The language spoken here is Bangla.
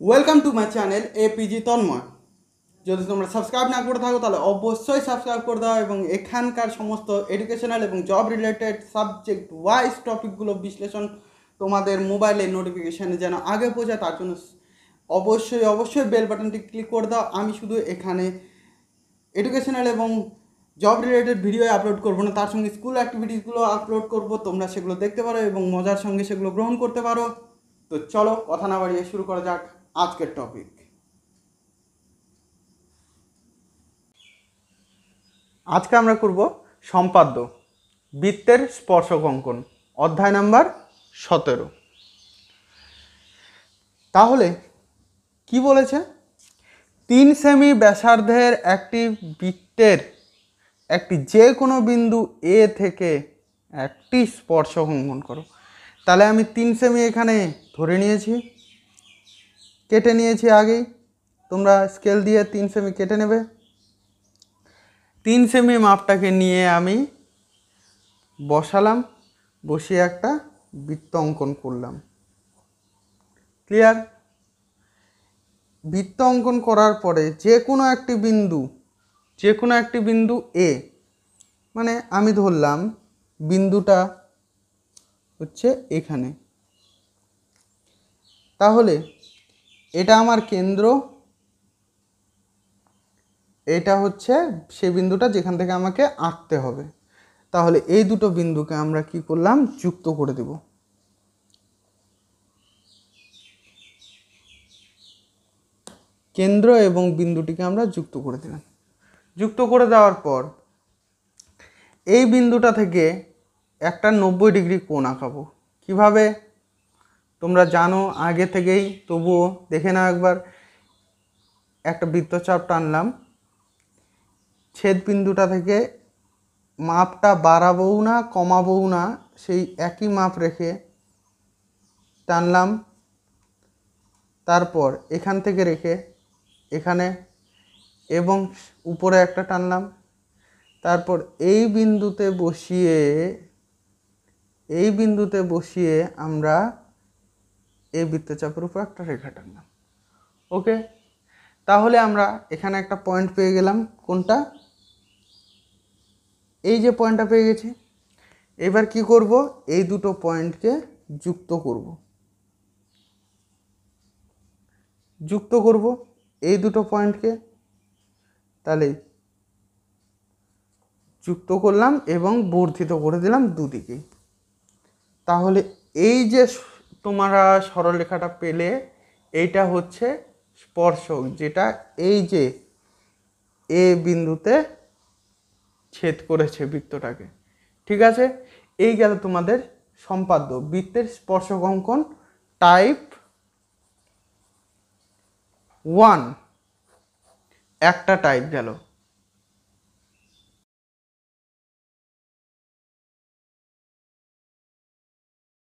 Welcome to my channel APG Tanmoy যদি তোমরা সাবস্ক্রাইব না করে থাকো, তাহলে অবশ্যই সাবস্ক্রাইব করে দাও এবং এখানকার সমস্ত এডুকেশনাল এবং জব রিলেটেড সাবজেক্ট ওয়াইজ টপিকগুলো বিশ্লেষণ তোমাদের মোবাইলে নোটিফিকেশানে যেন আগে পৌঁছায়, তার জন্য অবশ্যই অবশ্যই বেল বাটনটি ক্লিক করে দাও। আমি শুধু এখানে এডুকেশনাল এবং জব রিলেটেড ভিডিও আপলোড করব না, তার সঙ্গে স্কুল অ্যাক্টিভিটিসগুলো আপলোড করব। তোমরা সেগুলো দেখতে পারো এবং মজার সঙ্গে সেগুলো গ্রহণ করতে পারো। তো চলো, কথা না বাড়িয়ে শুরু করা যাক। আজকের টপিক আজকে আমরা করব সম্পাদ্য, বৃত্তের স্পর্শক অঙ্কন, অধ্যায় নাম্বার সতেরো। তাহলে, কি বলেছে? তিন সেমি ব্যাসার্ধের একটি বৃত্তের একটি যে কোনো বিন্দু এ থেকে একটি স্পর্শক অঙ্কন করো। তাহলে আমি তিন সেমি এখানে ধরে নিয়েছি। কেটে নিয়েছি আগেই। তোমরা স্কেল দিয়ে তিন সেমি কেটে নেবে। তিন সেমি মাপটাকে নিয়ে আমি বসালাম, বসিয়ে একটা বৃত্ত অঙ্কন করলাম। ক্লিয়ার বৃত্ত অঙ্কন করার পরে যে কোনো একটি বিন্দু, যে কোনো একটি বিন্দু এ মানে আমি ধরলাম বিন্দুটা হচ্ছে এখানে। তাহলে এটা আমার কেন্দ্র। এটা হচ্ছে সেই বিন্দুটা যেখান থেকে আমাকে আঁকতে হবে। তাহলে এই দুটো বিন্দুকে আমরা কি করলাম? যুক্ত করে দেব। কেন্দ্র এবং বিন্দুটিকে আমরা যুক্ত করে দিলাম। যুক্ত করে দেওয়ার পর এই বিন্দুটা থেকে একটা নব্বই ডিগ্রি কোণ আঁকাবো। কীভাবে? তোমরা জানো, আগে থেকেই, তবুও দেখে নাও একবার। একটা বৃত্তচাপ টানলাম। ছেদ বিন্দুটা থেকে মাপটা বাড়াবও না, কমাবও না, সেই একই মাপ রেখে টানলাম। তারপর এখান থেকে রেখে এখানে এবং উপরে একটা টানলাম। তারপর এই বিন্দুতে বসিয়ে, এই বিন্দুতে বসিয়ে আমরা এই বৃত্তচাপের উপর একটা রেখা টানলাম ওকে? তাহলে আমরা এখানে একটা পয়েন্ট পেয়ে গেলাম। কোনটা? এই যে পয়েন্টটা পেয়ে গেছি। এবার কি করব? এই দুটো পয়েন্টকে যুক্ত করব। যুক্ত করব এই দুটো পয়েন্টকে তাহলে যুক্ত করলাম এবং বর্ধিত করে দিলাম দুদিকেই তাহলে এই যে তোমরা সরলরেখাটা পেলে এইটা হচ্ছে স্পর্শক, যেটা এই যে এ বিন্দুতে ছেদ করেছে বৃত্তটাকে। ঠিক আছে? এই গেল তোমাদের সম্পাদ্য, বৃত্তের স্পর্শক অঙ্কন টাইপ ওয়ান একটা টাইপ গেল।